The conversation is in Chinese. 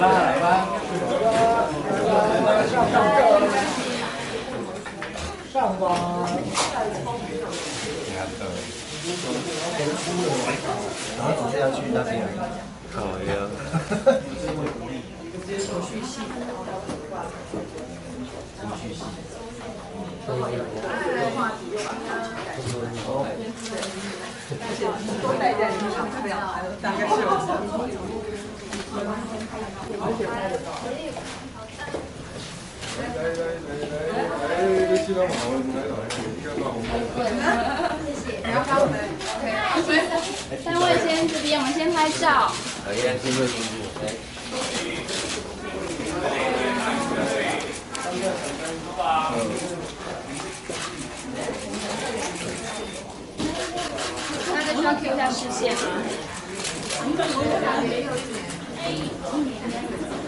来吧，上吧。然后只是要去那边。好呀。手续系。手续系。多带点影响不了，大概是有。三位先这边，我们先拍照。来，先进入进入，来。那需要 Q 一下视线。嗯嗯